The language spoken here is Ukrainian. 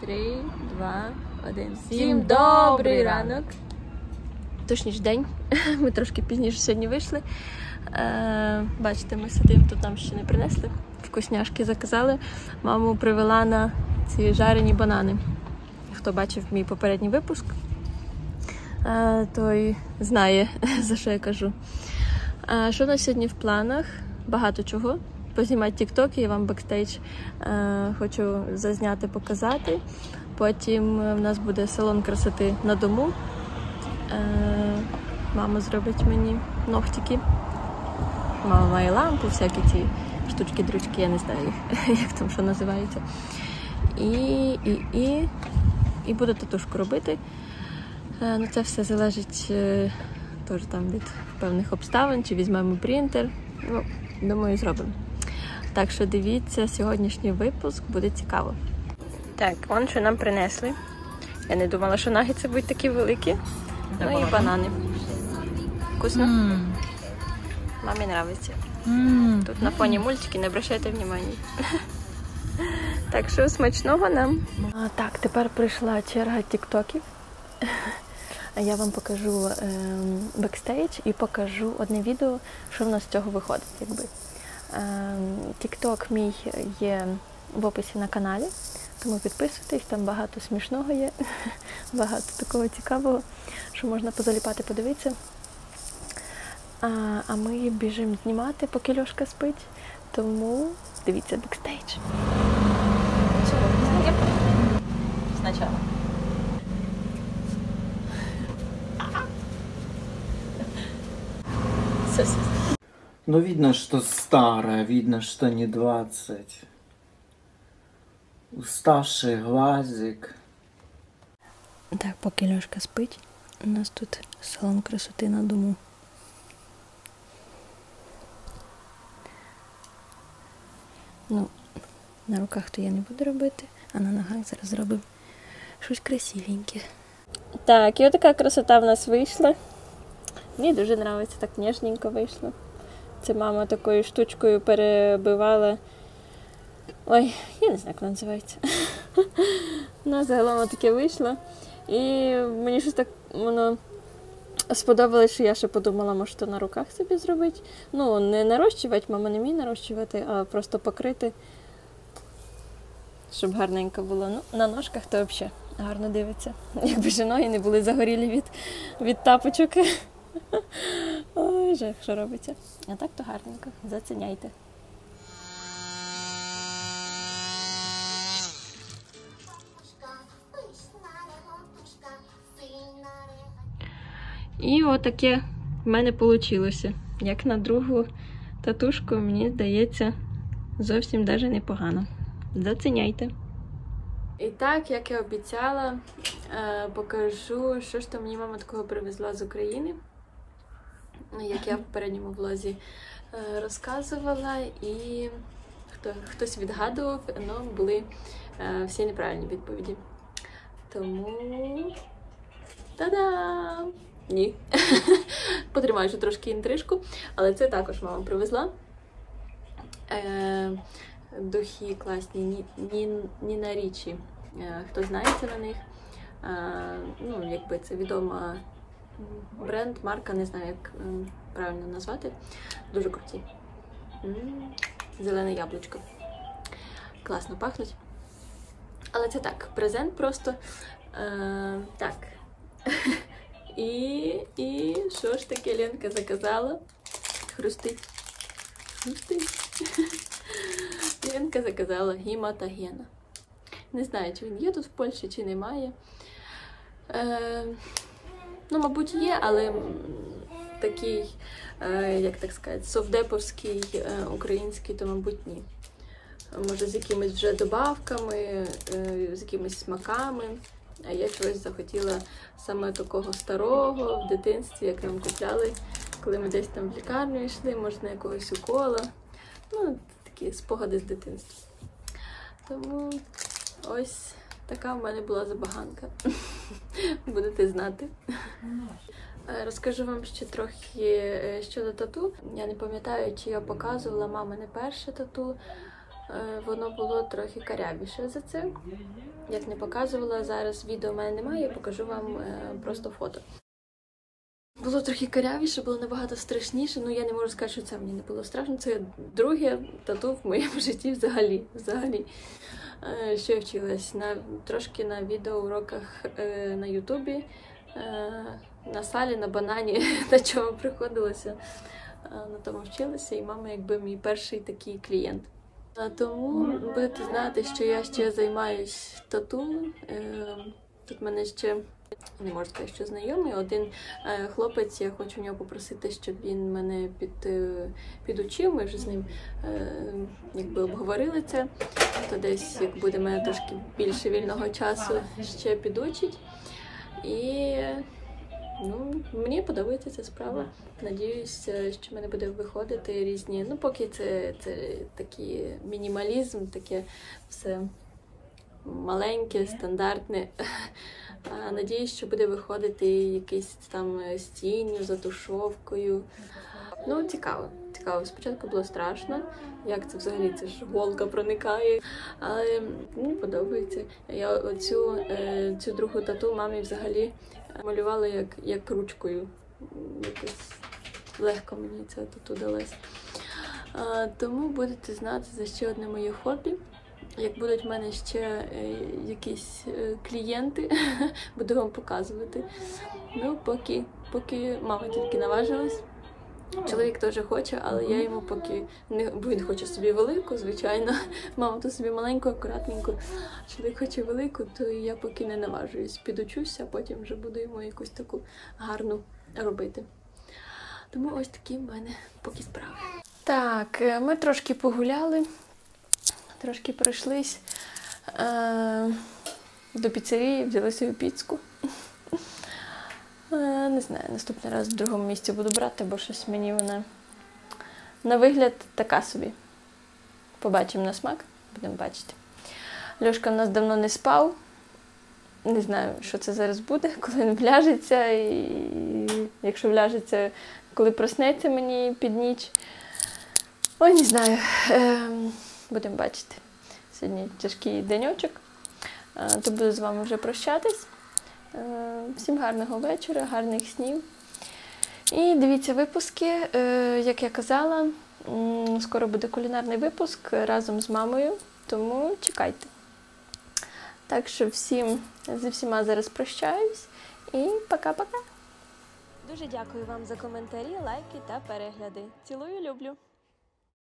Три, два, один. Всім добрий ранок. Точніше день. Ми трошки пізніше сьогодні вийшли. Е, бачите, ми сидимо, тут нам ще не принесли. Вкусняшки заказали. Маму привела на ці жарені банани. Хто бачив мій попередній випуск, е, той знає, за що я кажу. А що у нас сьогодні в планах? Багато чого. Познімати TikTok, я вам бекстейдж е, хочу зазняти, показати. Потім в нас буде салон красоти на дому. Е, мама зробить мені ногтики. Мама має лампу, всякі ці штучки-дрючки, я не знаю, їх, як там що називається. І, і, і, і буду татушку робити. Е, ну, це все залежить е, теж там від певних обставин, чи візьмемо принтер. Ну, думаю, зробимо. Так що дивіться, сьогоднішній випуск буде цікаво. Так, вон що нам принесли. Я не думала, що нагідці будуть такі великі. Ну і банани. Вкусно? Мамі подобається. Тут на фоні мультики, не обращайте внимання. Так що смачного нам. А, так, тепер прийшла черга тіктоків. А я вам покажу ем, бекстейдж і покажу одне відео, що в нас з цього виходить. якби. TikTok мій є в описі на каналі, тому підписуйтесь, там багато смішного є, багато такого цікавого, що можна позаліпати, подивитися. А, а ми біжимо знімати, поки Льошка спить. Тому дивіться бекстейдж. Сначала. Ну, видно, что старая, видно, что не 20. Уставший глазик. Так, поки Льошка спить, у нас тут салон красоти на дому. Ну, на руках то я не буду робити, а на ногах зараз зробимо щось красивеньке. Так, і отака красота в нас вийшла. Мені дуже подобається, так ніжненько вийшло. Це мама такою штучкою перебивала. Ой, я не знаю, як вона називається. Ну, загалом таке вийшло. І мені щось так воно сподобалось, що я ще подумала, може, то на руках собі зробити. Ну, не нарощувати, мама не вміє нарощувати, а просто покрити, щоб гарненько було. Ну, на ножках то взагалі гарно дивиться. Якби ж ноги не були загорілі від, від тапочок. Ой, жах, що робиться. А так то гарненько. Заценяйте. І отаке в мене вийшло. Як на другу татушку, мені здається, зовсім даже непогано. Заценяйте. І так, як я обіцяла, е, покажу, що ж там мені мама такого привезла з України. Як я в попередньому влозі е, розказувала, і хто, хтось відгадував, ну, були е, всі неправильні відповіді. Тому. Та-дам! Ні. Потримаю ще трошки інтрижку, але це також мама привезла. Е, Духи класні, ні, ні, ні на річі. Е, хто знається на них? Е, ну, якби це відома бренд, марка, не знаю, як е, правильно назвати. Дуже круті. Зелене яблучко. Класно пахнуть. Але це так, презент просто. Е, так. І, і що ж таке Ленка заказала? Хрустить. Хрустить. Ленка заказала гематогена. Не знаю, чи він є тут в Польщі, чи немає. Е, ну, мабуть, є, але такий, е, як так сказати, совдеповський е, український, то, мабуть, ні. Може, з якимись вже добавками, е, з якимись смаками. А я чогось захотіла саме такого старого в дитинстві, як нам купляли, коли ми десь там в лікарню йшли, може на якогось укола. Ну, такі спогади з дитинства. Тому ось така в мене була забаганка. Будете знати. Е, Розкажу вам ще трохи е, щодо тату. Я не пам'ятаю, чи я показувала мамине перше тату. Е, Воно було трохи карявіше за це. Як не показувала, зараз відео в мене немає, я покажу вам просто фото. Було трохи карявіше, було набагато страшніше. Ну я не можу сказати, що це мені не було страшно. Це друге тату в моєму житті взагалі. взагалі. Е, Що я вчилась на трошки на відеоуроках е, на Ютубі, е, на салі, на банані, на чому приходилося. На тому вчилася, і мама якби мій перший такий клієнт. Тому будете знати, що я ще займаюсь тату. Тут мене ще не можу сказати, що знайомий. Один е, хлопець, я хочу в нього попросити, щоб він мене під, е, підучив. Ми вже з ним е, якби обговорили це. То десь, як буде мене трошки більше вільного часу, ще підучить. І ну, мені подобається ця справа. Надіюсь, що в мене буде виходити різні. Ну, поки це, це такий мінімалізм, таке все маленьке, стандартне. Надіюсь, що буде виходити якийсь там е, з тінню, затушовкою. Ну, цікаво. Цікаво. Спочатку було страшно, як це взагалі це ж голка проникає. Але мені подобається. Я оцю е, цю другу тату мамі взагалі малювала як, як ручкою. Якось легко мені це тату далось. Тому будете знати за ще одне моє хобі. Як будуть в мене ще е, якісь е, клієнти, буду вам показувати. Ну, поки, поки мама тільки наважилась. Чоловік теж хоче, але я йому поки не бо він хоче собі велику, звичайно. Мама то собі маленьку, акуратненьку. Чоловік хоче велику, то я поки не наважуюсь. Підучуся, а потім вже буду йому якусь таку гарну робити. Тому ось такі в мене поки справи. Так, е, ми трошки погуляли, трошки пройшлись е, до піцерії, взяли собі піцку. Е, Не знаю, наступний раз в другому місці буду брати, бо щось мені вона на вигляд така собі. Побачимо на смак, будемо бачити. Льошка в нас давно не спав. Не знаю, що це зараз буде, коли він вляжеться, і якщо вляжеться, коли проснеться мені під ніч. Ой, не знаю. Ем, будемо бачити. Сьогодні тяжкий денечок. Е, То буду з вами вже прощатись. Е, Всім гарного вечора, гарних снів. І дивіться випуски. Е, Як я казала, скоро буде кулінарний випуск разом з мамою, тому чекайте. Так що всім зі всіма зараз прощаюсь і пока-пока. Дуже дякую вам за коментарі, лайки та перегляди. Цілую, люблю!